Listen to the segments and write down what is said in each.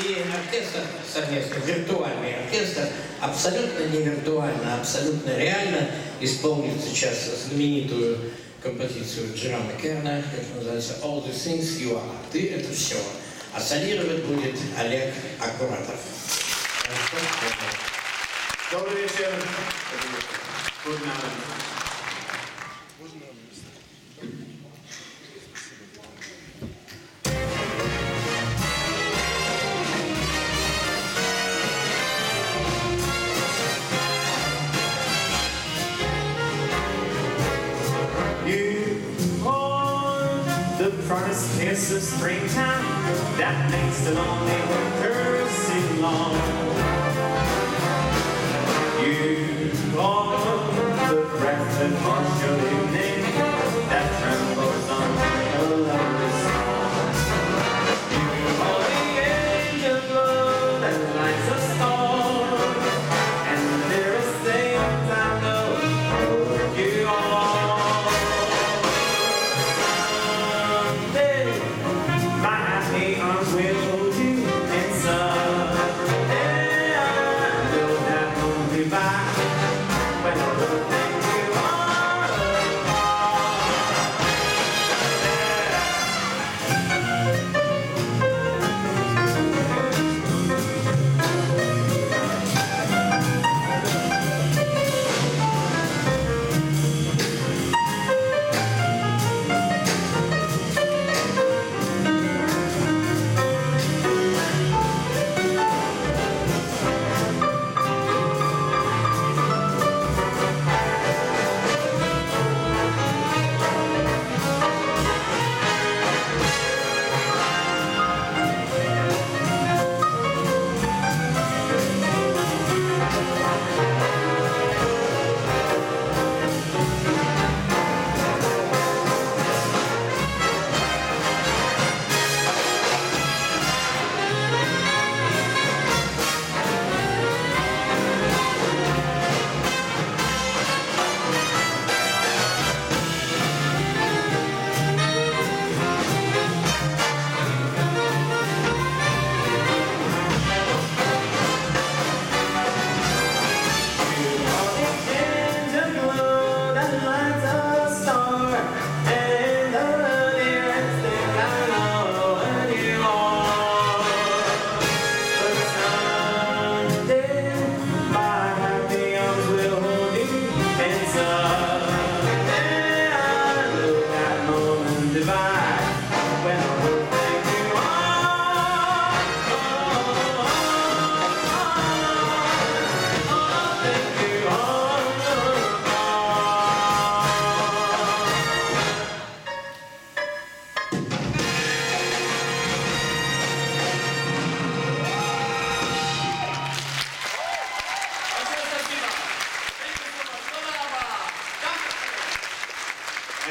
И оркестр совместно, виртуальный оркестр, абсолютно не виртуально, а абсолютно реально исполнит сейчас знаменитую композицию Джерама Керна, как называется «All the things you are». Ты — это все. А солировать будет Олег Аккуратов. Добрый вечер. Good night. Kiss of springtime that makes the lonely winter seem long.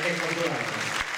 Director